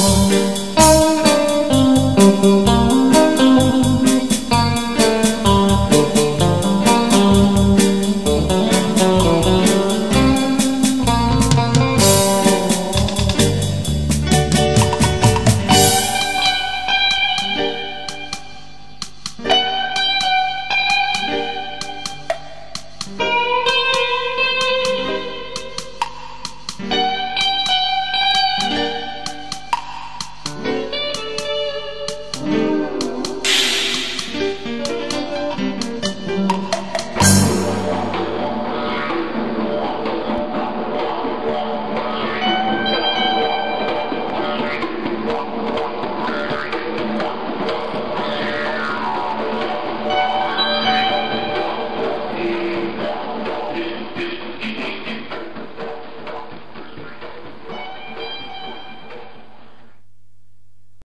아